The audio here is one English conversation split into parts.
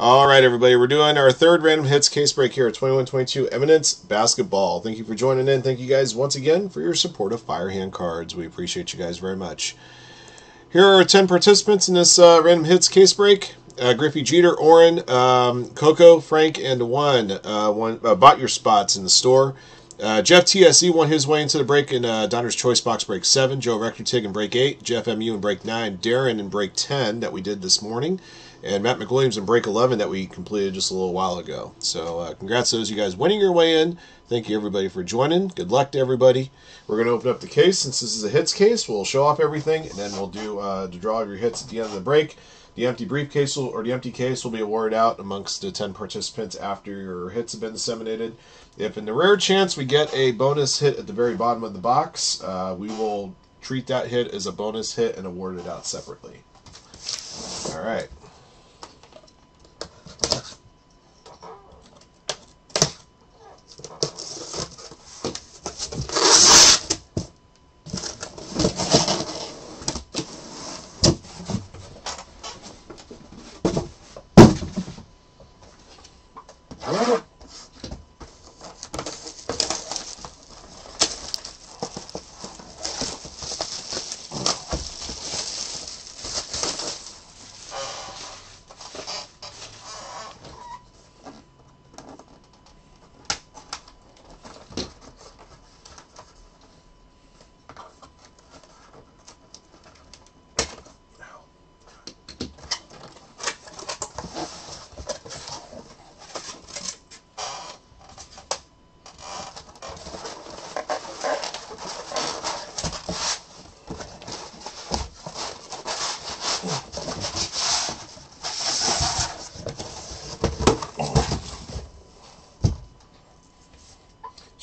All right, everybody, we're doing our third random hits case break here at 2122 Eminence Basketball. Thank you for joining in. Thank you guys once again for your support of Firehand Cards. We appreciate you guys very much. Here are 10 participants in this uh, random hits case break. Uh, Griffey Jeter, Oren, um, Coco, Frank, and one, uh, one uh, bought your spots in the store. Uh, Jeff TSE won his way into the break in uh, Donner's Choice Box break 7. Joe Rectortig in break 8. Jeff MU in break 9. Darren in break 10 that we did this morning and Matt McWilliams in break 11 that we completed just a little while ago. So, uh, congrats to those you guys winning your way in. Thank you, everybody, for joining. Good luck to everybody. We're going to open up the case. Since this is a hits case, we'll show off everything, and then we'll do uh, the draw of your hits at the end of the break. The empty briefcase will, or the empty case will be awarded out amongst the 10 participants after your hits have been disseminated. If in the rare chance we get a bonus hit at the very bottom of the box, uh, we will treat that hit as a bonus hit and award it out separately. All right.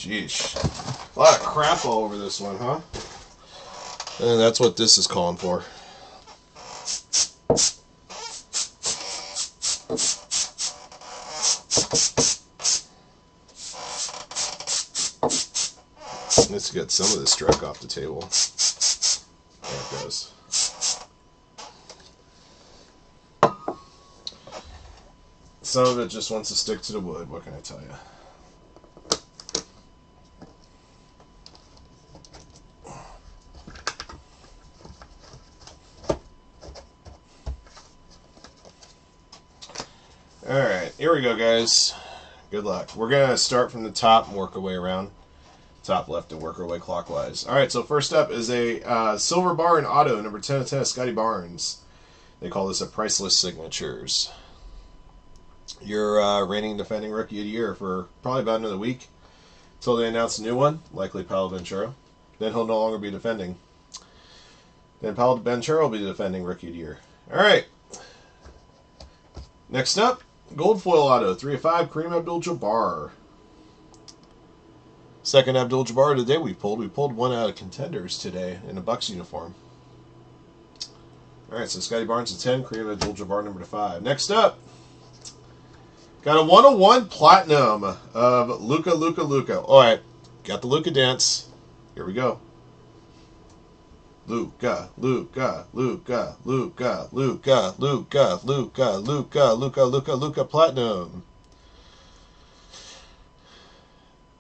Jeez. A lot of crap all over this one, huh? And that's what this is calling for. Let's get some of this struck off the table. There it goes. Some of it just wants to stick to the wood, what can I tell you? Alright, here we go, guys. Good luck. We're going to start from the top and work our way around. Top left and work our way clockwise. Alright, so first up is a uh, silver bar in auto, number 10 of 10, Scottie Barnes. They call this a priceless signatures. Your uh, reigning defending rookie of the year for probably about another week until they announce a new one, likely Paolo Ventura. Then he'll no longer be defending. Then Paolo Ventura will be defending rookie of the year. Alright. Next up, Gold foil auto, 3 of 5, Kareem Abdul Jabbar. Second Abdul Jabbar today we pulled. We pulled one out of contenders today in a Bucks uniform. Alright, so Scottie Barnes to 10, Kareem Abdul Jabbar number to 5. Next up, got a 101 Platinum of Luka, Luka, Luka. Alright, got the Luka dance. Here we go. Luka, Luka, Luka, Luka, Luka, Luka, Luka, Luka, Luka, Luka, Luka Platinum.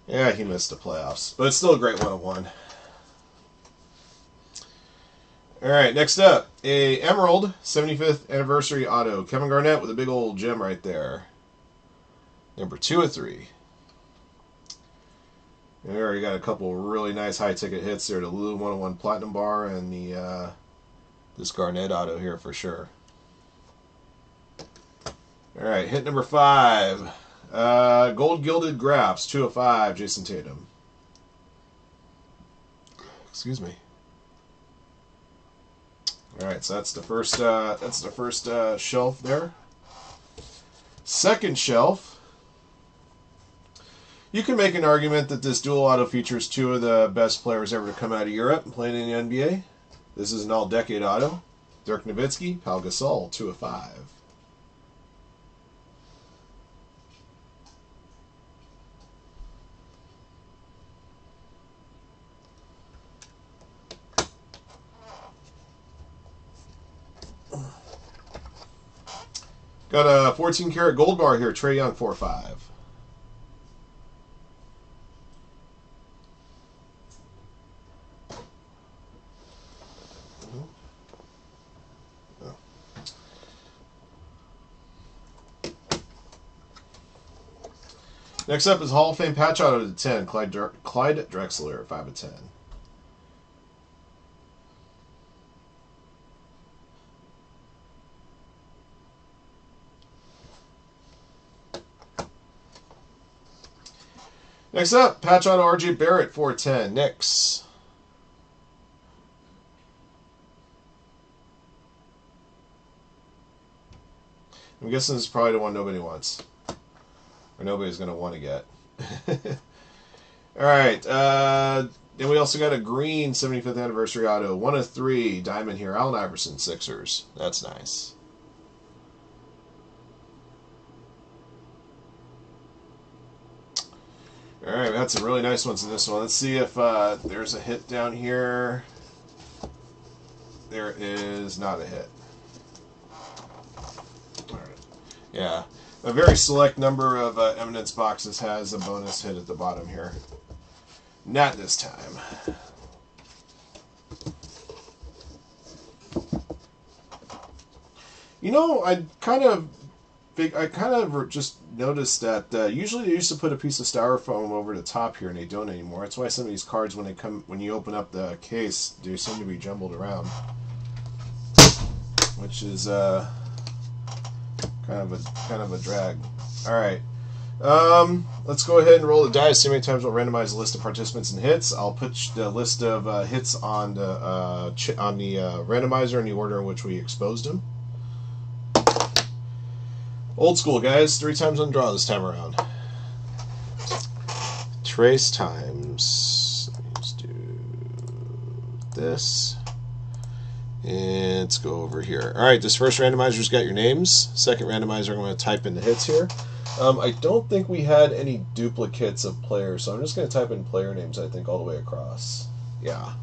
Yeah, he missed the playoffs, but it's still a great 101. All right, next up, a Emerald 75th anniversary auto. Kevin Garnett with a big old gem right there. Number two of three. We already got a couple really nice high ticket hits there. The Lulu 101 Platinum Bar and the uh, this Garnett auto here for sure. All right, hit number five. Uh, Gold Gilded Graphs, 2 of 5, Jayson Tatum. Excuse me. All right, so that's the first. Uh, that's the first uh, shelf there. Second shelf. You can make an argument that this dual auto features two of the best players ever to come out of Europe playing in the NBA. This is an all-decade auto. Dirk Nowitzki, Pau Gasol, 2 of 5. Got a 14 karat gold bar here. Trae Young, 4 5. Next up is Hall of Fame patch auto to 10, Clyde, Clyde Drexler, 5 of 10. Next up, patch auto RJ Barrett, 410, Knicks. I'm guessing this is probably the one nobody wants nobody's going to want to get. All right. Uh, then we also got a green 75th anniversary auto, one of three diamond here. Allen Iverson Sixers. That's nice. All right, we had some really nice ones in this one. Let's see if uh, there's a hit down here. There is not a hit. All right. Yeah a very select number of uh, Eminence boxes has a bonus hit at the bottom here. Not this time. You know, I kind of, I kind of just noticed that uh, usually they used to put a piece of styrofoam over the top here, and they don't anymore. That's why some of these cards, when they come, when you open up the case, they seem to be jumbled around, which is. Uh, kind of a kind of a drag. All right. Um, let's go ahead and roll the dice. See how many times we'll randomize the list of participants and hits. I'll put the list of uh, hits on the uh, on the uh, randomizer in the order in which we exposed them. Old school, guys. Three times on draw this time around. Trace times. Let's do this. Let's go over here. All right, this first randomizer's got your names. Second randomizer, I'm going to type in the hits here. Um, I don't think we had any duplicates of players, so I'm just going to type in player names, I think, all the way across. Yeah.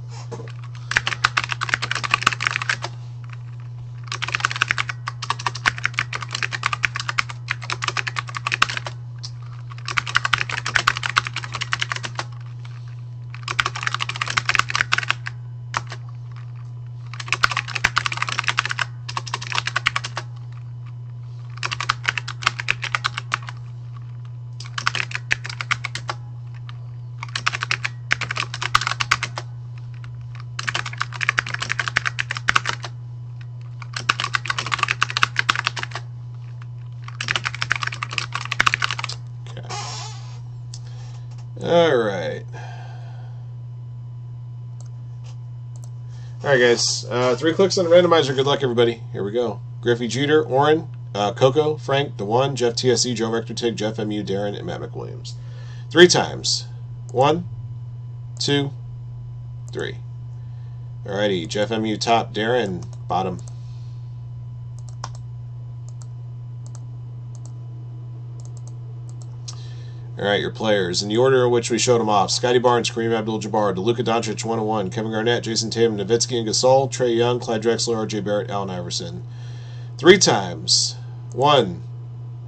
All right. All right, guys. Uh, three clicks on the randomizer. Good luck, everybody. Here we go. Griffey Jeter, Oren, uh, Coco, Frank, The One, Jeff TSE, Joe Rector Tig, Jeff MU, Darren, and Matt McWilliams. Three times. One, two, three. Alrighty, Jeff MU top, Darren bottom. All right, your players. In the order in which we showed them off Scottie Barnes, Kareem Abdul Jabbar, the Luka Doncic 101, Kevin Garnett, Jayson Tatum, Nowitzki, and Gasol, Trae Young, Clyde Drexler, RJ Barrett, Allen Iverson. Three times. One,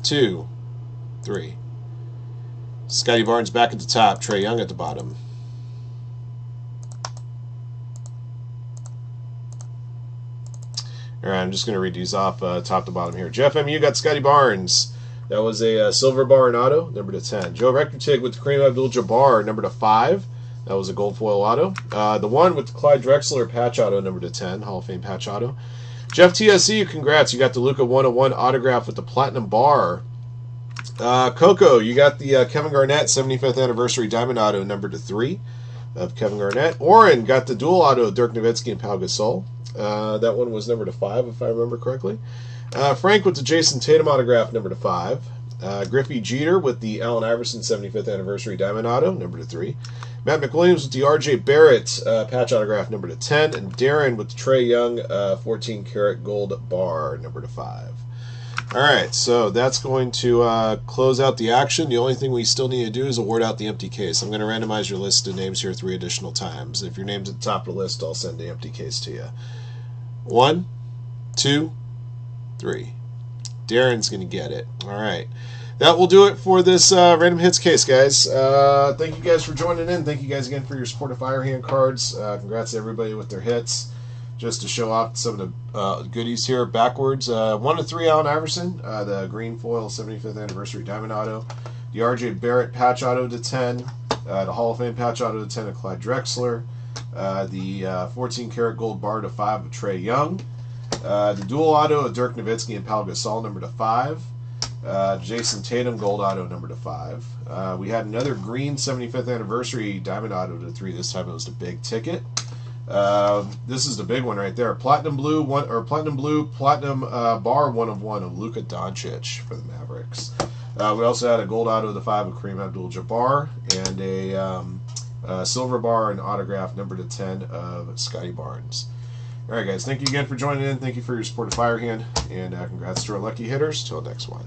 two, three. Scottie Barnes back at the top, Trae Young at the bottom. All right, I'm just going to read these off uh, top to bottom here. Jeff M, you got Scottie Barnes. That was a uh, silver bar and auto, number to 10. Joe Rectortig with the Kareem Abdul-Jabbar, number to 5. That was a gold foil auto. Uh, the one with the Clyde Drexler patch auto, number to 10, Hall of Fame patch auto. Jeff TSE, congrats. You got the Luka 101 autograph with the platinum bar. Uh, Coco, you got the uh, Kevin Garnett 75th anniversary diamond auto, number to 3 of Kevin Garnett. Oren got the dual auto, Dirk Nowitzki and Pau Gasol. Uh, that one was number to 5, if I remember correctly. Uh, Frank with the Jayson Tatum autograph, number to five. Uh, Griffey Jeter with the Allen Iverson 75th anniversary diamond auto, number to three. Matt McWilliams with the RJ Barrett uh, patch autograph, number to 10. And Darren with Trae Young uh, 14 karat gold bar, number to five. All right, so that's going to uh, close out the action. The only thing we still need to do is award out the empty case. I'm going to randomize your list of names here three additional times. If your name's at the top of the list, I'll send the empty case to you. One, two, three. Darren's going to get it. All right. That will do it for this uh, random hits case, guys. Uh, thank you guys for joining in. Thank you guys again for your support of Firehand cards. Uh, congrats to everybody with their hits. Just to show off some of the uh, goodies here backwards. Uh, 1 to 3 Allen Iverson, uh, the green foil 75th anniversary diamond auto. The RJ Barrett patch auto to 10. the Hall of Fame patch auto to 10 of Clyde Drexler. the 14 karat gold bar to 5 of Trae Young. The dual auto of Dirk Nowitzki and Pau Gasol number to 5. Uh, Jayson Tatum gold auto number to five. Uh, we had another green 75th anniversary diamond auto to three. This time it was the big ticket. Uh, this is the big one right there. Platinum blue one or platinum blue platinum uh, bar one of one of Luka Doncic for the Mavericks. Uh, we also had a gold auto of the five of Kareem Abdul-Jabbar and a, um, a silver bar and autograph number to ten of Scottie Barnes. All right, guys. Thank you again for joining in. Thank you for your support of Firehand, and uh, congrats to our lucky hitters. Till next one.